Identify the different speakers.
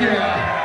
Speaker 1: yeah.